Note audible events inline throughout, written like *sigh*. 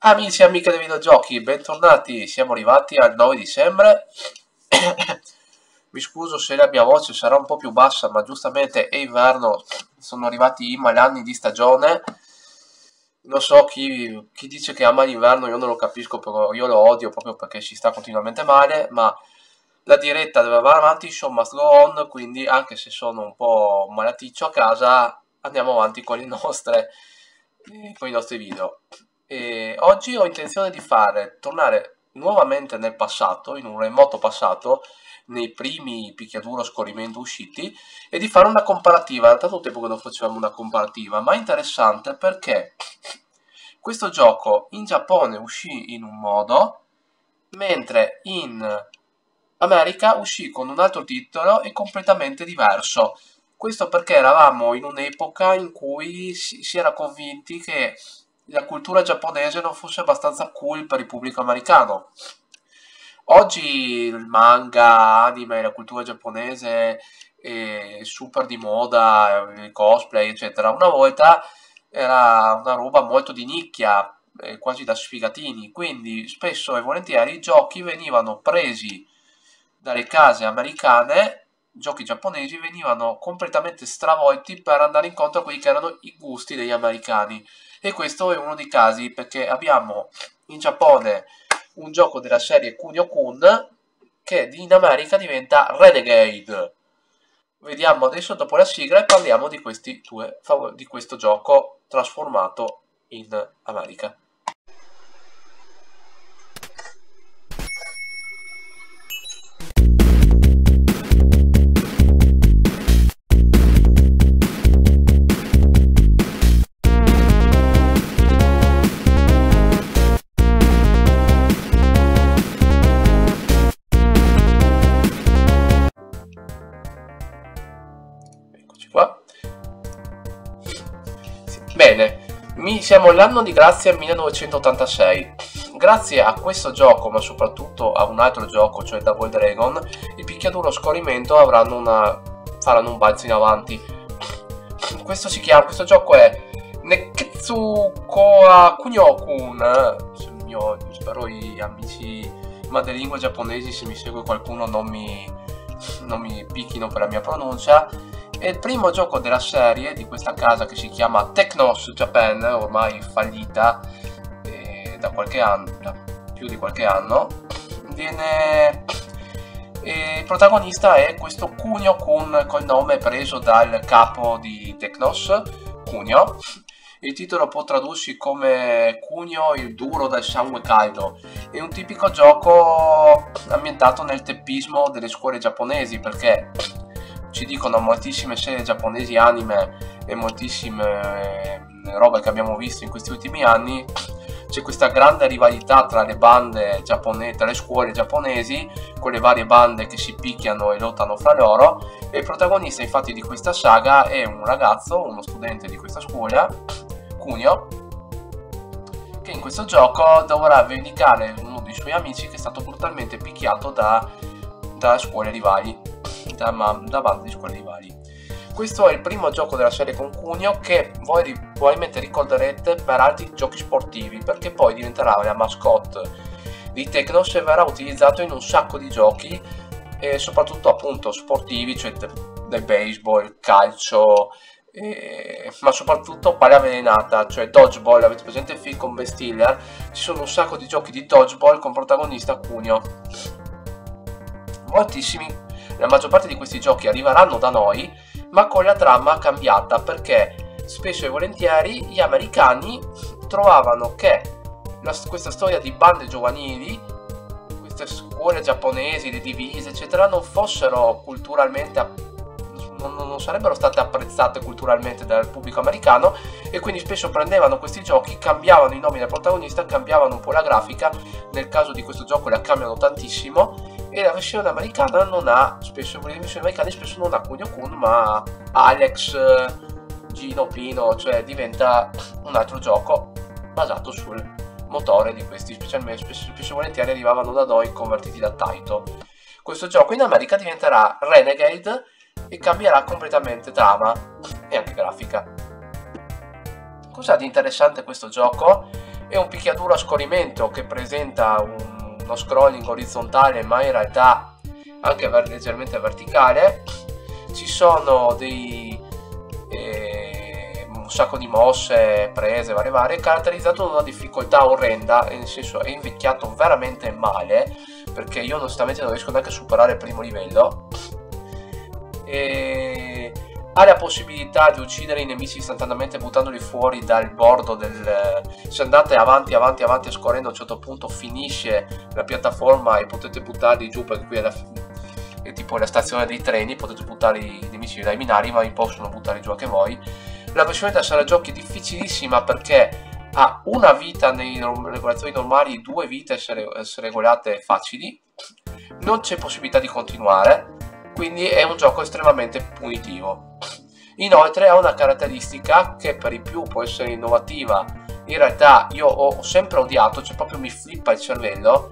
Amici e amiche dei videogiochi, bentornati, siamo arrivati al 9 dicembre. *coughs* Mi scuso se la mia voce sarà un po' più bassa, ma giustamente è inverno, sono arrivati i malanni di stagione. Non so chi, chi dice che ama l'inverno, io non lo capisco, però io lo odio proprio perché si sta continuamente male, ma la diretta deve andare avanti, show must go on, quindi anche se sono un po' malaticcio a casa, andiamo avanti con, nostre, eh, con i nostri video. E oggi ho intenzione di fare, tornare nuovamente nel passato, in un remoto passato, nei primi picchiaduro scorrimento usciti, e di fare una comparativa. Da tanto tempo che non facevamo una comparativa, ma interessante perché questo gioco in Giappone uscì in un modo, mentre in America uscì con un altro titolo e completamente diverso. Questo perché eravamo in un'epoca in cui si, si era convinti che la cultura giapponese non fosse abbastanza cool per il pubblico americano. Oggi il manga, anime, la cultura giapponese è super di moda, il cosplay, eccetera. Una volta era una roba molto di nicchia, quasi da sfigatini, quindi spesso e volentieri i giochi venivano presi dalle case americane, giochi giapponesi, venivano completamente stravolti per andare incontro a quelli che erano i gusti degli americani. E questo è uno dei casi perché abbiamo in Giappone un gioco della serie Kunio-kun che in America diventa Renegade. Vediamo adesso dopo la sigla e parliamo di, due, di questo gioco trasformato in America. Siamo all'anno di grazia 1986. Grazie a questo gioco, ma soprattutto a un altro gioco, cioè Double Dragon, il picchiaduro scorrimento avranno una, faranno un balzo in avanti. Questo si chiama, questo gioco è Neketsu Koa Kunio-kun. Spero gli amici madrelingua giapponesi, se mi segue qualcuno, non mi, non mi picchino per la mia pronuncia è il primo gioco della serie di questa casa che si chiama Technos Japan, ormai fallita eh, da qualche anno, da più di qualche anno. Viene... il protagonista è questo Kunio Kun col nome preso dal capo di Technos, Kunio. Il titolo può tradursi come Kunio il duro del sangue caldo. È un tipico gioco ambientato nel teppismo delle scuole giapponesi perché ci dicono moltissime serie giapponesi anime e moltissime eh, robe che abbiamo visto in questi ultimi anni c'è questa grande rivalità tra le bande giapponesi, tra le scuole giapponesi, con le varie bande che si picchiano e lottano fra loro. E il protagonista, infatti, di questa saga è un ragazzo, uno studente di questa scuola, Kunio, che in questo gioco dovrà vendicare uno dei suoi amici che è stato brutalmente picchiato da, da scuole rivali da, da base di squadre rivali. Questo è il primo gioco della serie con Cuneo che voi probabilmente ricorderete per altri giochi sportivi perché poi diventerà la mascotte di Tecnos e verrà utilizzato in un sacco di giochi e soprattutto appunto sportivi, cioè del baseball, calcio, eh, ma soprattutto palla avvelenata, cioè dodgeball, avete presente il film con Ben Stiller? Ci sono un sacco di giochi di dodgeball con protagonista Cuneo. Moltissimi la maggior parte di questi giochi arriveranno da noi, ma con la trama cambiata perché spesso e volentieri gli americani trovavano che la, questa storia di bande giovanili, queste scuole giapponesi, le divise, eccetera, non fossero culturalmente non, non, sarebbero state apprezzate culturalmente dal pubblico americano e quindi spesso prendevano questi giochi, cambiavano i nomi del protagonista, cambiavano un po' la grafica, nel caso di questo gioco la cambiano tantissimo e la versione americana non ha, spesso le versioni americane spesso non ha Kunio Kun ma Alex, Gino, Pino, cioè diventa un altro gioco basato sul motore di questi, specialmente spesso, spesso volentieri arrivavano da noi convertiti da Taito. Questo gioco in America diventerà Renegade e cambierà completamente trama e anche grafica. Cos'ha di interessante questo gioco? è un picchiaduro a scorrimento che presenta un, uno scrolling orizzontale ma in realtà anche leggermente verticale ci sono dei eh, un sacco di mosse prese varie varie caratterizzato da una difficoltà orrenda nel senso è invecchiato veramente male perché io onestamente non riesco neanche a superare il primo livello. E ha la possibilità di uccidere i nemici istantaneamente buttandoli fuori dal bordo del... se andate avanti avanti avanti scorrendo a un certo punto finisce la piattaforma e potete buttarli giù perché qui è, la... è tipo la stazione dei treni potete buttare i nemici dai binari ma vi possono buttare giù anche voi. La versione da sala giochi è difficilissima perché ha una vita nei regolazioni normali due vite se regolate facili non c'è possibilità di continuare quindi è un gioco estremamente punitivo. Inoltre ha una caratteristica che per i più può essere innovativa, in realtà io ho sempre odiato, cioè proprio mi flippa il cervello.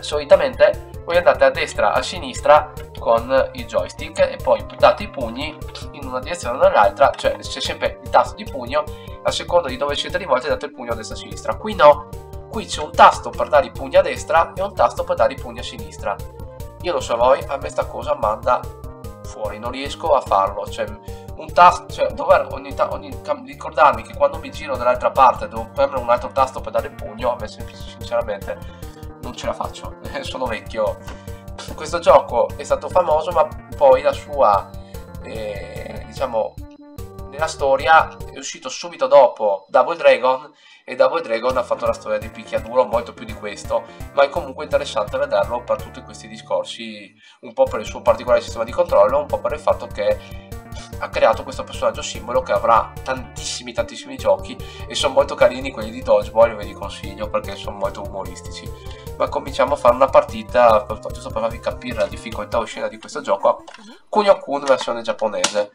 Solitamente voi andate a destra, a sinistra con il joystick e poi date i pugni in una direzione o nell'altra, cioè c'è sempre il tasto di pugno, a seconda di dove siete rivolti date il pugno a destra e a sinistra. Qui no, qui c'è un tasto per dare i pugni a destra e un tasto per dare i pugni a sinistra io lo so voi, a me sta cosa manda fuori, non riesco a farlo, cioè un tasto, cioè dover ogni, ogni, ricordarmi che quando mi giro dall'altra parte devo premere un altro tasto per dare il pugno, a me sinceramente non ce la faccio, *laughs* sono vecchio. Questo gioco è stato famoso ma poi la sua, eh, diciamo, nella storia è uscito subito dopo Double Dragon e Double Dragon ha fatto la storia di picchiaduro molto più di questo ma è comunque interessante vederlo per tutti questi discorsi un po' per il suo particolare sistema di controllo un po' per il fatto che ha creato questo personaggio simbolo che avrà tantissimi tantissimi giochi e sono molto carini quelli di Dodgeball ve li consiglio perché sono molto umoristici. Ma cominciamo a fare una partita giusto per farvi capire la difficoltà oscena di questo gioco a Kunio Kun versione giapponese.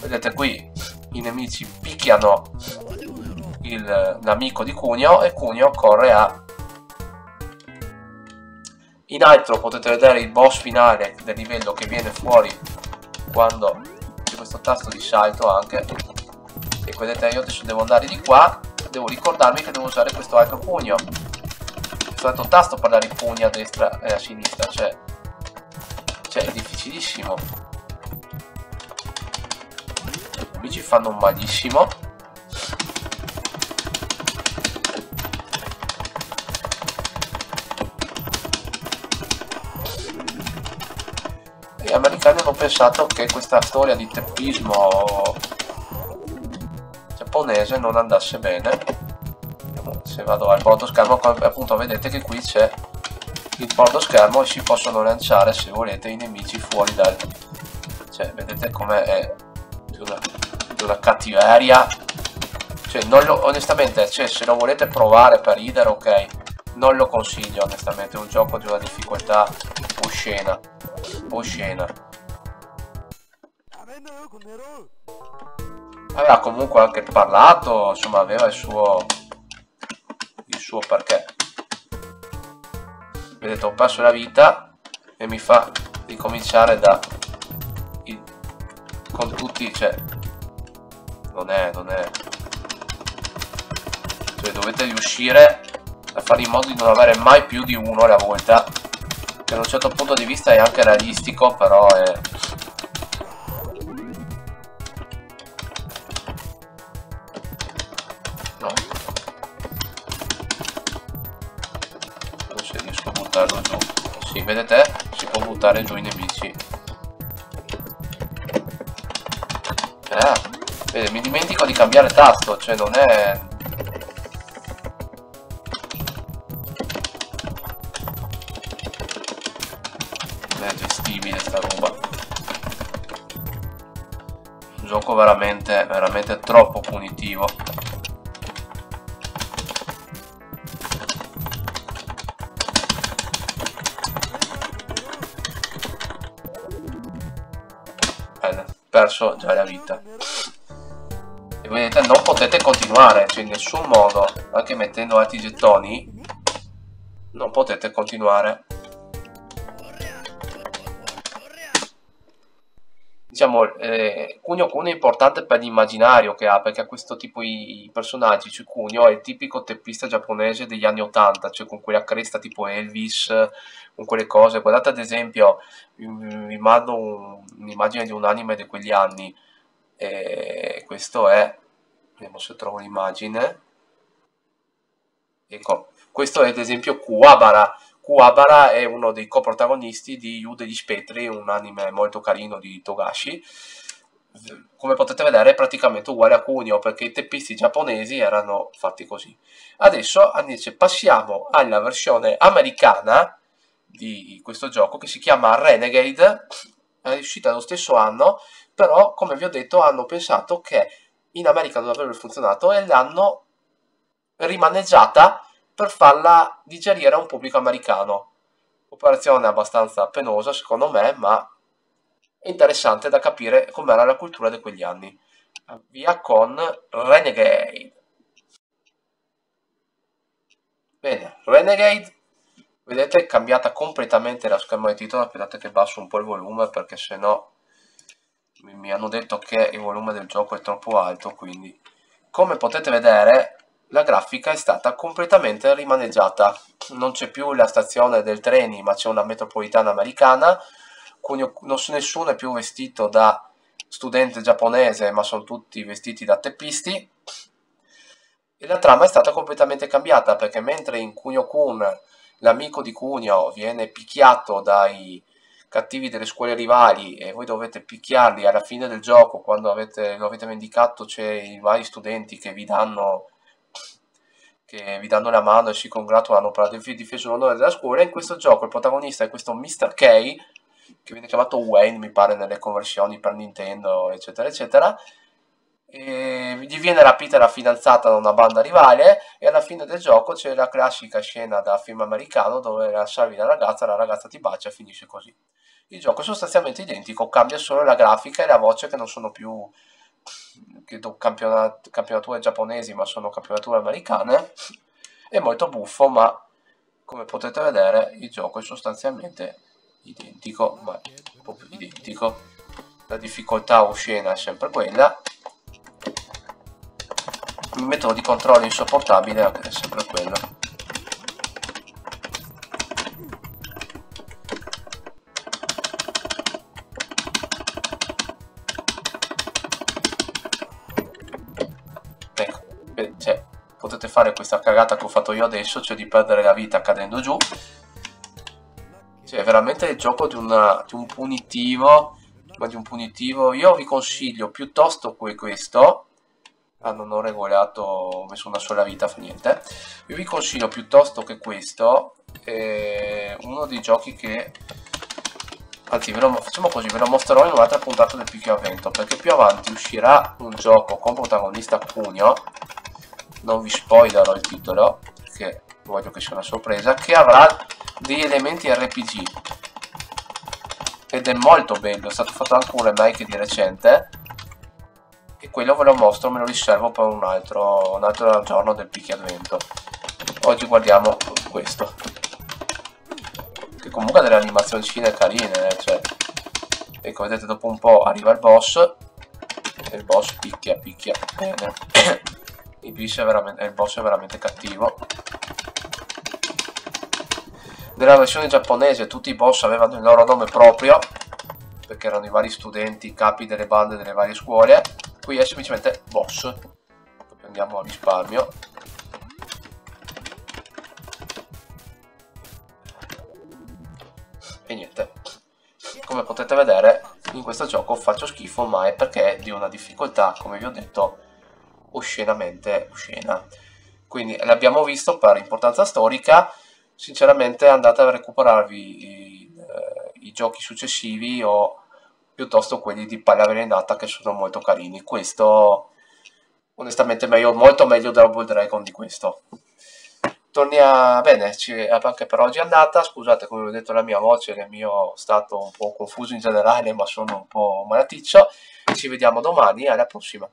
Vedete qui i nemici picchiano l'amico di Cuneo e Cuneo corre a in alto potete vedere il boss finale del livello che viene fuori quando c'è questo tasto di salto anche. E vedete io adesso devo andare di qua devo ricordarmi che devo usare questo altro pugno questo altro tasto per dare i pugni a destra e a sinistra cioè, cioè è difficilissimo. I nemici fanno malissimo americani hanno pensato che questa storia di teppismo giapponese non andasse bene. Se vado al bordo schermo appunto vedete che qui c'è il bordo schermo e si possono lanciare se volete i nemici fuori dal cioè vedete com'è di una, di una cattiveria? Cioè non lo, onestamente cioè, se lo volete provare per ridere ok non lo consiglio onestamente è un gioco di una difficoltà oscena oscena aveva comunque anche parlato insomma aveva il suo il suo perché. Vedete ho perso la vita e mi fa ricominciare da il, con tutti cioè non è non è. Cioè dovete riuscire a fare in modo di non avere mai più di uno alla volta da un certo punto di vista è anche realistico però è no. Non se riesco a buttarlo giù. Sì vedete? Si può buttare giù i nemici. Eh vede, mi dimentico di cambiare tasto cioè non è gioco veramente, veramente troppo punitivo. Bene, perso già la vita. E vedete, non potete continuare, cioè in nessun modo, anche mettendo altri gettoni, non potete continuare. Diciamo, eh, Cugno Cuneo è importante per l'immaginario che ha, perché ha questo tipo di personaggi, cioè Cugno è il tipico teppista giapponese degli anni 80, cioè con quella cresta tipo Elvis, con quelle cose. Guardate ad esempio, vi mando un, un'immagine di un anime di quegli anni, e questo è, vediamo se trovo l'immagine, ecco, questo è ad esempio Kuwabara, Kuwabara è uno dei coprotagonisti di Yu degli Spettri, un anime molto carino di Togashi. Come potete vedere è praticamente uguale a Kunio perché i teppisti giapponesi erano fatti così. Adesso invece passiamo alla versione americana di questo gioco che si chiama Renegade, è uscita lo stesso anno, però come vi ho detto hanno pensato che in America non avrebbe funzionato e l'hanno rimaneggiata per farla digerire a un pubblico americano. Operazione abbastanza penosa secondo me, ma interessante da capire com'era la cultura di quegli anni. Via con Renegade. Bene, Renegade, vedete è cambiata completamente la schermo di titolo, aspettate che basso un po' il volume perché sennò mi hanno detto che il volume del gioco è troppo alto, quindi come potete vedere la grafica è stata completamente rimaneggiata. Non c'è più la stazione del treni, ma c'è una metropolitana americana. nessuno è più vestito da studente giapponese, ma sono tutti vestiti da teppisti. E la trama è stata completamente cambiata perché mentre in Kunio-kun l'amico di Kunio viene picchiato dai cattivi delle scuole rivali e voi dovete picchiarli alla fine del gioco quando avete, lo avete vendicato c'è i vari studenti che vi danno che vi danno la mano e si congratulano per aver difeso l'onore della scuola. In questo gioco il protagonista è questo Mr. K, che viene chiamato Wayne, mi pare, nelle conversioni per Nintendo, eccetera, eccetera. E gli viene rapita la fidanzata da una banda rivale e alla fine del gioco c'è la classica scena da film americano dove salvi la ragazza, la ragazza ti bacia e finisce così. Il gioco è sostanzialmente identico, cambia solo la grafica e la voce che non sono più credo campionat- campionature giapponesi ma sono campionature americane è molto buffo ma come potete vedere il gioco è sostanzialmente identico ma proprio identico. La difficoltà oscena è sempre quella. Il metodo di controllo insopportabile è sempre quello potete fare questa cagata che ho fatto io adesso, cioè di perdere la vita cadendo giù. Cioè, è veramente il gioco di, una, di un punitivo, ma di un punitivo. Io vi consiglio piuttosto que questo, ah, non ho regolato, ho messo una sola vita, fa niente. Io vi consiglio piuttosto che questo, eh, uno dei giochi che anzi ve lo, facciamo così, ve lo mostrerò in un'altra puntata del Picchio a Vento, perché più avanti uscirà un gioco con protagonista Cuneo, non vi spoilerò il titolo, perché voglio che sia una sorpresa, che avrà degli elementi RPG, ed è molto bello, è stato fatto anche un remake di recente, e quello ve lo mostro, me lo riservo per un altro, un altro giorno del Picchio a Vento. Oggi guardiamo questo che comunque ha delle animazioni carine, eh, cioè, ecco, vedete, dopo un po' arriva il boss, e il boss picchia, picchia, bene, *coughs* il, il boss è veramente cattivo. Nella versione giapponese tutti i boss avevano il loro nome proprio, perché erano i vari studenti, capi delle bande delle varie scuole, qui è semplicemente boss, andiamo a risparmio, e niente. Come potete vedere in questo gioco faccio schifo ma è perché è di una difficoltà come vi ho detto oscenamente oscena. Quindi l'abbiamo visto per importanza storica. Sinceramente andate a recuperarvi i, eh, i giochi successivi o piuttosto quelli di palla avvelenata che sono molto carini. Questo onestamente meglio, molto meglio Double Dragon di questo. Torniamo bene anche per oggi è andata. Scusate come ho detto la mia voce il mio stato un po' confuso in generale ma sono un po' malaticcio. Ci vediamo domani alla prossima